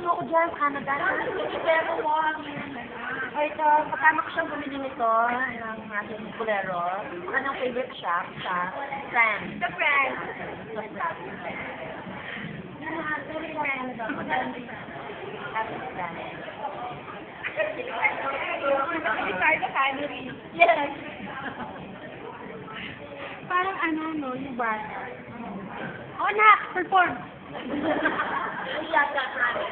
ako dyan, Canada. Pero mo, ito, kasama ko siyang bumili nito ng ating bulero. Anong favorite shop sa France? Sa France. Yes. Parang ano, no, yung bata. Oh, nak, perform. Iyak ka, iyak.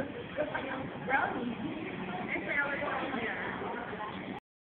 Brownies.